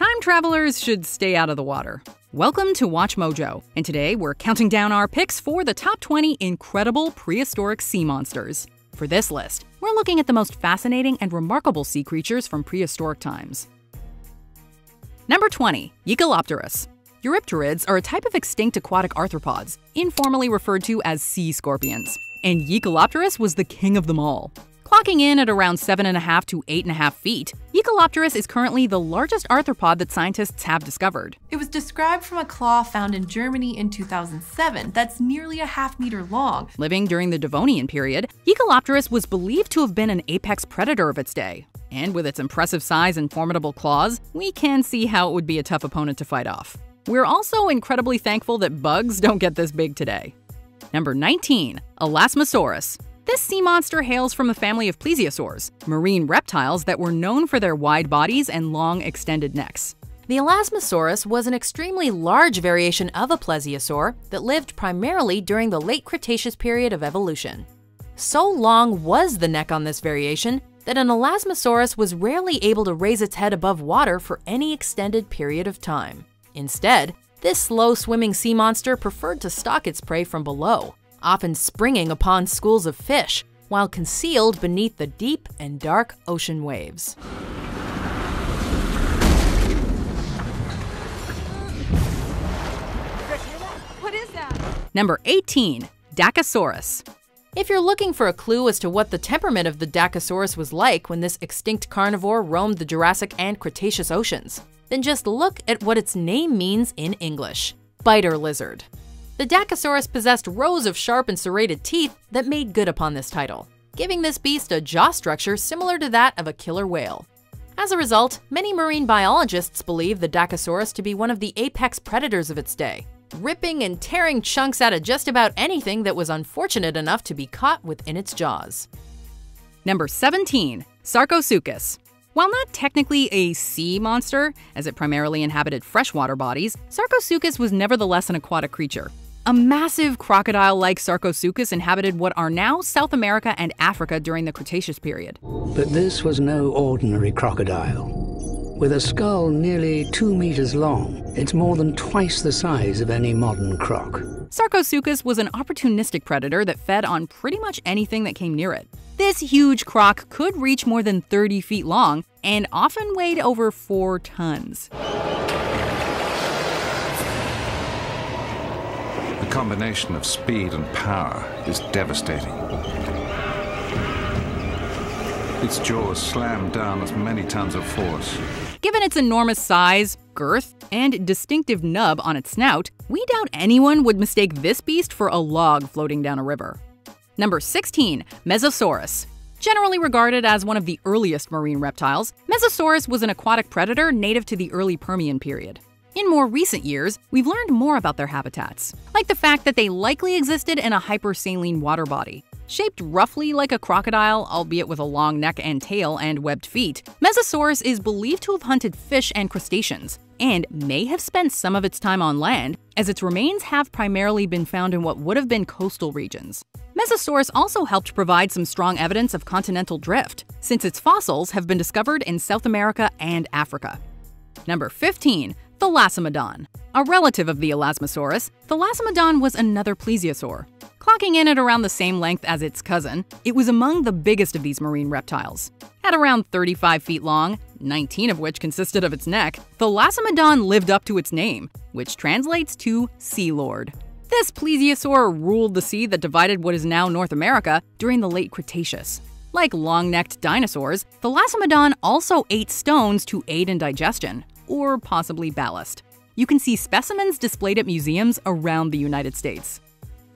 time travelers should stay out of the water. Welcome to WatchMojo, and today we're counting down our picks for the top 20 incredible prehistoric sea monsters. For this list, we're looking at the most fascinating and remarkable sea creatures from prehistoric times. Number 20, Jaekelopterus. Eurypterids are a type of extinct aquatic arthropods, informally referred to as sea scorpions, and Jaekelopterus was the king of them all. Clocking in at around 7.5 to 8.5 feet, Jaekelopterus is currently the largest arthropod that scientists have discovered. It was described from a claw found in Germany in 2007 that's nearly a half meter long. Living during the Devonian period, Jaekelopterus was believed to have been an apex predator of its day. And with its impressive size and formidable claws, we can see how it would be a tough opponent to fight off. We're also incredibly thankful that bugs don't get this big today. Number 19, Elasmosaurus. This sea monster hails from a family of plesiosaurs, marine reptiles that were known for their wide bodies and long, extended necks. The Elasmosaurus was an extremely large variation of a plesiosaur that lived primarily during the late Cretaceous period of evolution. So long was the neck on this variation that an Elasmosaurus was rarely able to raise its head above water for any extended period of time. Instead, this slow swimming sea monster preferred to stalk its prey from below, often springing upon schools of fish while concealed beneath the deep and dark ocean waves. What is that? Number 18, Dakosaurus. If you're looking for a clue as to what the temperament of the Dakosaurus was like when this extinct carnivore roamed the Jurassic and Cretaceous oceans, then just look at what its name means in English biter lizard. The Dakosaurus possessed rows of sharp and serrated teeth that made good upon this title, giving this beast a jaw structure similar to that of a killer whale. As a result, many marine biologists believe the Dakosaurus to be one of the apex predators of its day, ripping and tearing chunks out of just about anything that was unfortunate enough to be caught within its jaws. Number 17, Sarcosuchus. While not technically a sea monster, as it primarily inhabited freshwater bodies, Sarcosuchus was nevertheless an aquatic creature. A massive crocodile like Sarcosuchus inhabited what are now South America and Africa during the Cretaceous period. But this was no ordinary crocodile. With a skull nearly two meters long, it's more than twice the size of any modern croc. Sarcosuchus was an opportunistic predator that fed on pretty much anything that came near it. This huge croc could reach more than 30 feet long and often weighed over 4 tons. Combination of speed and power is devastating. Its jaws slam down with many tons of force. Given its enormous size, girth, and distinctive nub on its snout, we doubt anyone would mistake this beast for a log floating down a river. Number 16, Mesosaurus. Generally regarded as one of the earliest marine reptiles, Mesosaurus was an aquatic predator native to the early Permian period. In more recent years, we've learned more about their habitats, like the fact that they likely existed in a hypersaline water body. Shaped roughly like a crocodile, albeit with a long neck and tail and webbed feet, Mesosaurus is believed to have hunted fish and crustaceans, and may have spent some of its time on land, as its remains have primarily been found in what would have been coastal regions. Mesosaurus also helped provide some strong evidence of continental drift, since its fossils have been discovered in South America and Africa. Number 15, Thalassomedon. A relative of the Elasmosaurus, Thalassomedon was another plesiosaur. Clocking in at around the same length as its cousin, it was among the biggest of these marine reptiles. At around 35 feet long, 19 of which consisted of its neck, Thalassomedon lived up to its name, which translates to Sea Lord. This plesiosaur ruled the sea that divided what is now North America during the late Cretaceous. Like long necked dinosaurs, Thalassomedon also ate stones to aid in digestion, or possibly ballast. You can see specimens displayed at museums around the United States.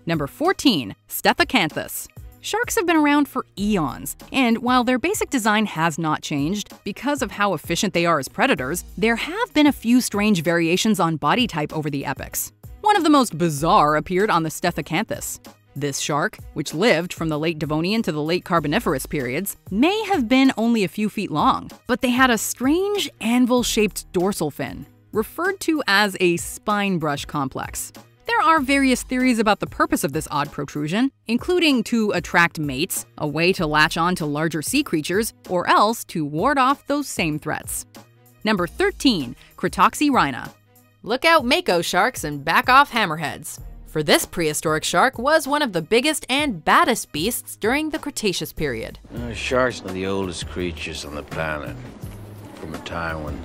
Number 14, Stethacanthus. Sharks have been around for eons, and while their basic design has not changed, because of how efficient they are as predators, there have been a few strange variations on body type over the epochs. One of the most bizarre appeared on the Stethacanthus. This shark, which lived from the late Devonian to the late Carboniferous periods, may have been only a few feet long, but they had a strange anvil shaped dorsal fin, referred to as a spine brush complex. There are various theories about the purpose of this odd protrusion, including to attract mates, a way to latch on to larger sea creatures, or else to ward off those same threats. Number 13, Cretoxyrhina. Look out mako sharks and back off hammerheads. For this prehistoric shark was one of the biggest and baddest beasts during the Cretaceous period. Uh, sharks are the oldest creatures on the planet. From a time when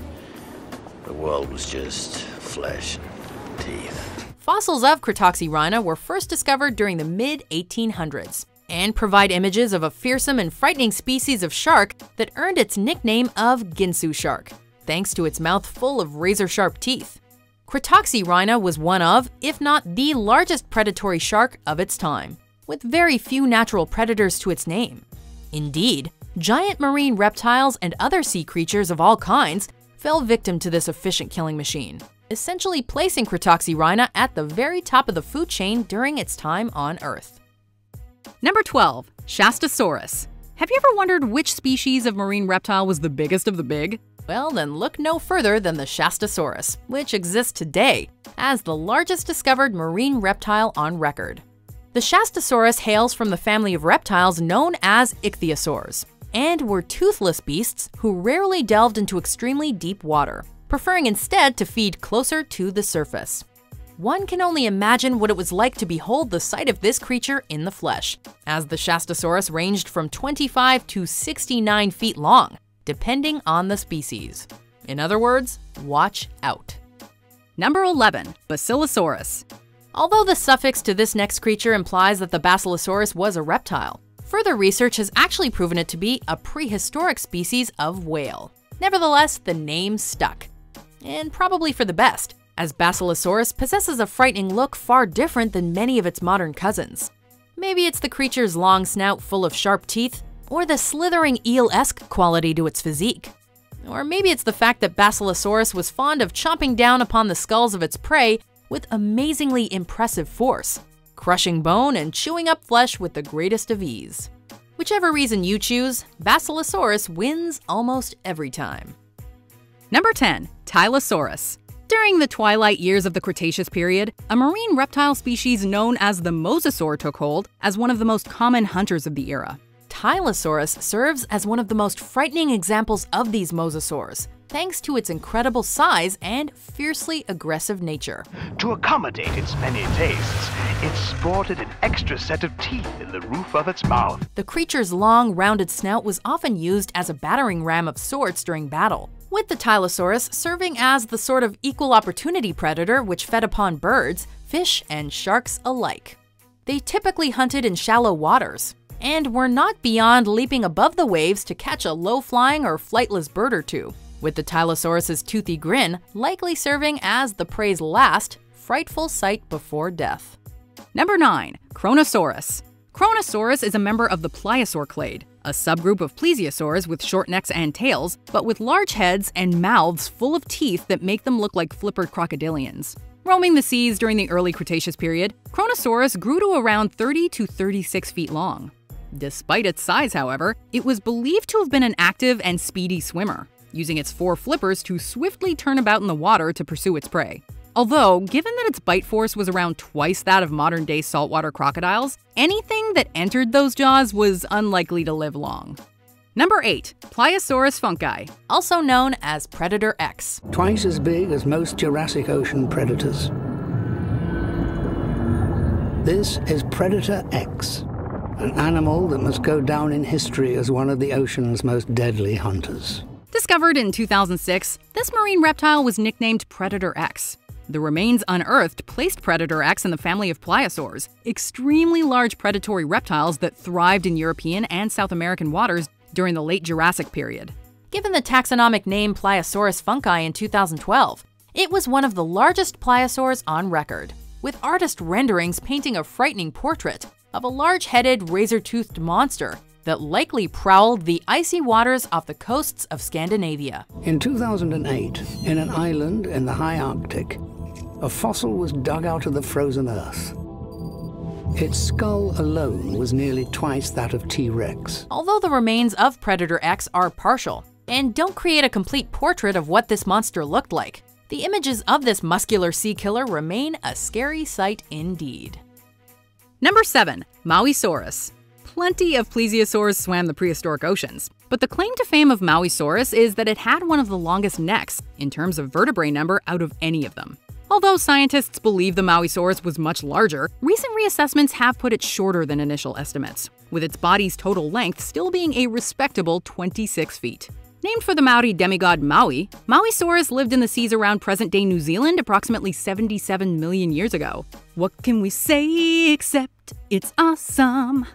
the world was just flesh and teeth. Fossils of Cretoxyrhina were first discovered during the mid 1800s and provide images of a fearsome and frightening species of shark that earned its nickname of Ginsu shark, thanks to its mouth full of razor sharp teeth. Cretoxyrhina was one of, if not the largest predatory shark of its time, with very few natural predators to its name. Indeed, giant marine reptiles and other sea creatures of all kinds fell victim to this efficient killing machine, essentially placing Cretoxyrhina at the very top of the food chain during its time on Earth. Number 12, Shastasaurus. Have you ever wondered which species of marine reptile was the biggest of the big? Well, then look no further than the Shastasaurus, which exists today as the largest discovered marine reptile on record. The Shastasaurus hails from the family of reptiles known as ichthyosaurs, and were toothless beasts who rarely delved into extremely deep water, preferring instead to feed closer to the surface. One can only imagine what it was like to behold the sight of this creature in the flesh, as the Shastasaurus ranged from 25 to 69 feet long, depending on the species. In other words, watch out. Number 11, Basilosaurus. Although the suffix to this next creature implies that the Basilosaurus was a reptile, further research has actually proven it to be a prehistoric species of whale. Nevertheless, the name stuck. And probably for the best, as Basilosaurus possesses a frightening look far different than many of its modern cousins. Maybe it's the creature's long snout full of sharp teeth or the slithering eel-esque quality to its physique. Or maybe it's the fact that Basilosaurus was fond of chomping down upon the skulls of its prey with amazingly impressive force, crushing bone and chewing up flesh with the greatest of ease. Whichever reason you choose, Basilosaurus wins almost every time. Number 10, Tylosaurus. During the twilight years of the Cretaceous period, a marine reptile species known as the mosasaur took hold as one of the most common hunters of the era. Tylosaurus serves as one of the most frightening examples of these mosasaurs, thanks to its incredible size and fiercely aggressive nature. To accommodate its many tastes, it sported an extra set of teeth in the roof of its mouth. The creature's long, rounded snout was often used as a battering ram of sorts during battle, with the Tylosaurus serving as the sort of equal opportunity predator which fed upon birds, fish, and sharks alike. They typically hunted in shallow waters, and were not beyond leaping above the waves to catch a low-flying or flightless bird or two, with the Tylosaurus's toothy grin likely serving as the prey's last, frightful sight before death. Number 9. Kronosaurus. Kronosaurus is a member of the pliosaur clade, a subgroup of plesiosaurs with short necks and tails, but with large heads and mouths full of teeth that make them look like flippered crocodilians. Roaming the seas during the early Cretaceous period, Kronosaurus grew to around 30 to 36 feet long. Despite its size, however, it was believed to have been an active and speedy swimmer, using its four flippers to swiftly turn about in the water to pursue its prey. Although, given that its bite force was around twice that of modern day saltwater crocodiles, anything that entered those jaws was unlikely to live long. Number 8. Pliosaurus funki. Also known as Predator X. Twice as big as most Jurassic Ocean predators. This is Predator X, an animal that must go down in history as one of the ocean's most deadly hunters. Discovered in 2006, this marine reptile was nicknamed Predator X. The remains unearthed placed Predator X in the family of pliosaurs, extremely large predatory reptiles that thrived in European and South American waters during the late Jurassic period. Given the taxonomic name Pliosaurus funki in 2012, it was one of the largest pliosaurs on record, with artist renderings painting a frightening portrait of a large headed, razor toothed monster that likely prowled the icy waters off the coasts of Scandinavia. In 2008, in an island in the high Arctic, a fossil was dug out of the frozen earth. Its skull alone was nearly twice that of T Rex. Although the remains of Predator X are partial and don't create a complete portrait of what this monster looked like, the images of this muscular sea killer remain a scary sight indeed. Number 7. Mauisaurus. Plenty of plesiosaurs swam the prehistoric oceans, but the claim to fame of Mauisaurus is that it had one of the longest necks in terms of vertebrae number out of any of them. Although scientists believe the Mauisaurus was much larger, recent reassessments have put it shorter than initial estimates, with its body's total length still being a respectable 26 feet. Named for the Maori demigod Maui, Mauisaurus lived in the seas around present day New Zealand approximately 77 million years ago. What can we say except it's awesome?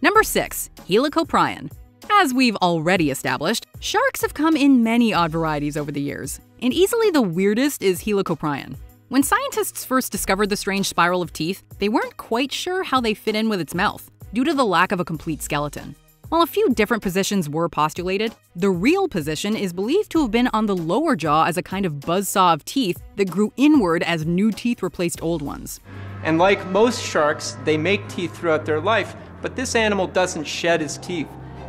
Number 6. Helicoprion. As we've already established, sharks have come in many odd varieties over the years, and easily the weirdest is Helicoprion. When scientists first discovered the strange spiral of teeth, they weren't quite sure how they fit in with its mouth, due to the lack of a complete skeleton. While a few different positions were postulated, the real position is believed to have been on the lower jaw as a kind of buzzsaw of teeth that grew inward as new teeth replaced old ones. And like most sharks, they make teeth throughout their life, but this animal doesn't shed his teeth.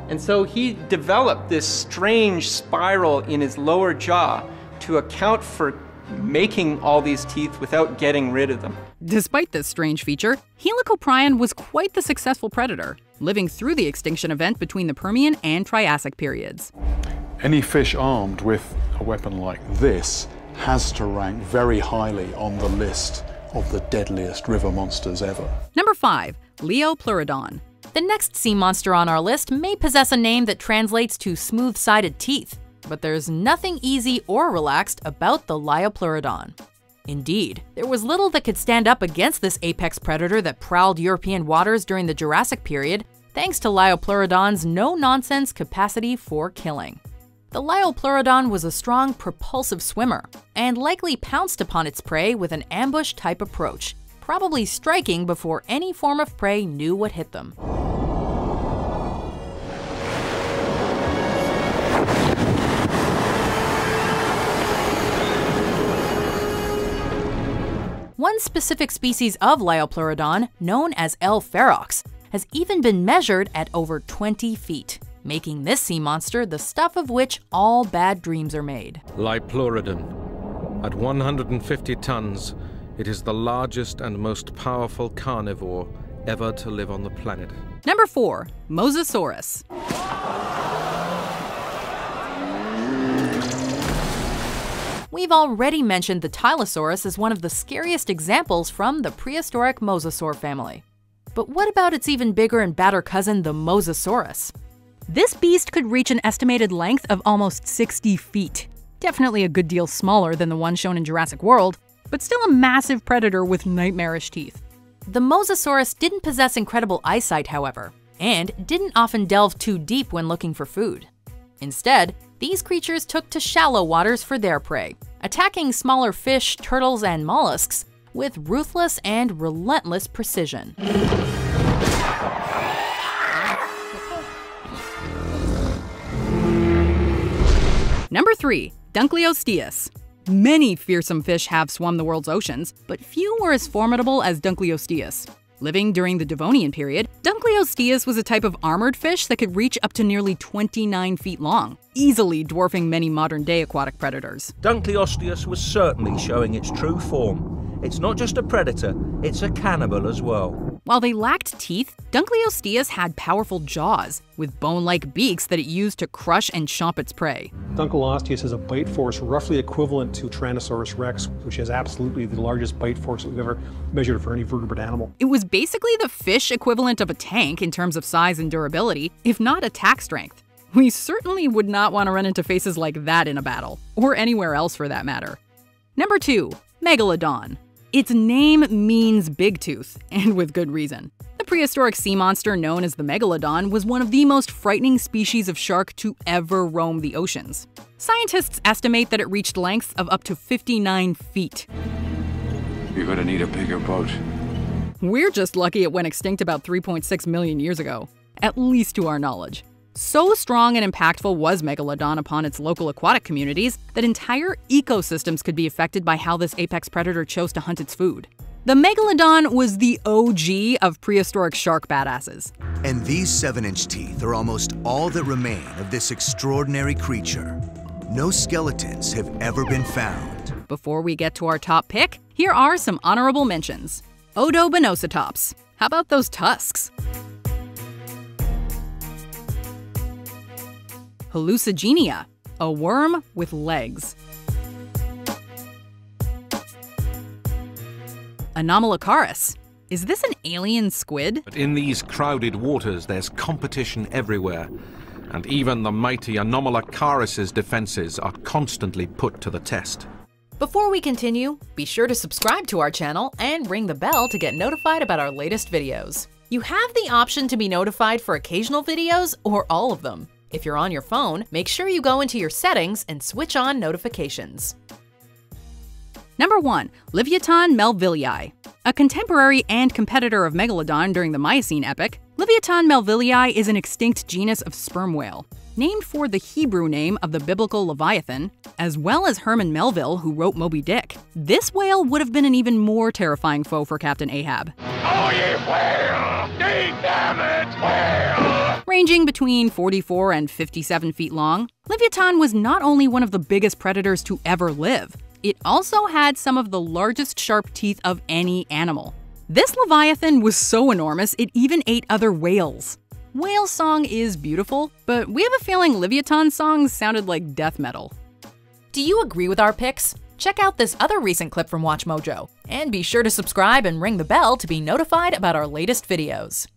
And so he developed this strange spiral in his lower jaw to account for making all these teeth without getting rid of them. Despite this strange feature, Helicoprion was quite the successful predator, living through the extinction event between the Permian and Triassic periods. Any fish armed with a weapon like this has to rank very highly on the list of the deadliest river monsters ever. Number 5. Liopleurodon. The next sea monster on our list may possess a name that translates to smooth sided teeth, but there's nothing easy or relaxed about the Liopleurodon. Indeed, there was little that could stand up against this apex predator that prowled European waters during the Jurassic period, thanks to Liopleurodon's no nonsense capacity for killing. The Liopleurodon was a strong, propulsive swimmer, and likely pounced upon its prey with an ambush type approach, probably striking before any form of prey knew what hit them. One specific species of Liopleurodon, known as L. ferox, has even been measured at over 20 feet, making this sea monster the stuff of which all bad dreams are made. Liopleurodon. At 150 tons, it is the largest and most powerful carnivore ever to live on the planet. Number 4. Mosasaurus. We've already mentioned the Tylosaurus as one of the scariest examples from the prehistoric mosasaur family. But what about its even bigger and badder cousin, the Mosasaurus? This beast could reach an estimated length of almost 60 feet. Definitely a good deal smaller than the one shown in Jurassic World, but still a massive predator with nightmarish teeth. The Mosasaurus didn't possess incredible eyesight, however, and didn't often delve too deep when looking for food. Instead, these creatures took to shallow waters for their prey, attacking smaller fish, turtles, and mollusks with ruthless and relentless precision. Number 3. Dunkleosteus. Many fearsome fish have swum the world's oceans, but few were as formidable as Dunkleosteus. Living during the Devonian period, Dunkleosteus was a type of armored fish that could reach up to nearly 29 feet long, easily dwarfing many modern day aquatic predators. Dunkleosteus was certainly showing its true form. It's not just a predator, it's a cannibal as well. While they lacked teeth, Dunkleosteus had powerful jaws, with bone like beaks that it used to crush and chomp its prey. Dunkleosteus has a bite force roughly equivalent to Tyrannosaurus rex, which has absolutely the largest bite force that we've ever measured for any vertebrate animal. It was basically the fish equivalent of a tank in terms of size and durability, if not attack strength. We certainly would not want to run into faces like that in a battle, or anywhere else for that matter. Number 2. Megalodon. Its name means big tooth, and with good reason. The prehistoric sea monster known as the megalodon was one of the most frightening species of shark to ever roam the oceans. Scientists estimate that it reached lengths of up to 59 feet. You're gonna need a bigger boat. We're just lucky it went extinct about 3.6 million years ago, at least to our knowledge. So strong and impactful was Megalodon upon its local aquatic communities that entire ecosystems could be affected by how this apex predator chose to hunt its food. The Megalodon was the OG of prehistoric shark badasses. And these 7 inch teeth are almost all that remain of this extraordinary creature. No skeletons have ever been found. Before we get to our top pick, here are some honorable mentions Odobenocetops. How about those tusks? Hallucigenia, a worm with legs. Anomalocaris. Is this an alien squid? But in these crowded waters, there's competition everywhere. And even the mighty Anomalocaris' defenses are constantly put to the test. Before we continue, be sure to subscribe to our channel and ring the bell to get notified about our latest videos. You have the option to be notified for occasional videos or all of them. If you're on your phone, make sure you go into your settings and switch on notifications. Number 1. Livyatan melvillei. A contemporary and competitor of Megalodon during the Miocene epoch, Livyatan melvillei is an extinct genus of sperm whale, named for the Hebrew name of the biblical Leviathan, as well as Herman Melville, who wrote Moby Dick. This whale would have been an even more terrifying foe for Captain Ahab. Oh, ye whale! Damn it, whale! Ranging between 44 and 57 feet long, Livyatan was not only one of the biggest predators to ever live, it also had some of the largest sharp teeth of any animal. This Leviathan was so enormous it even ate other whales. Whale song is beautiful, but we have a feeling Livyatan's songs sounded like death metal. Do you agree with our picks? Check out this other recent clip from WatchMojo, and be sure to subscribe and ring the bell to be notified about our latest videos.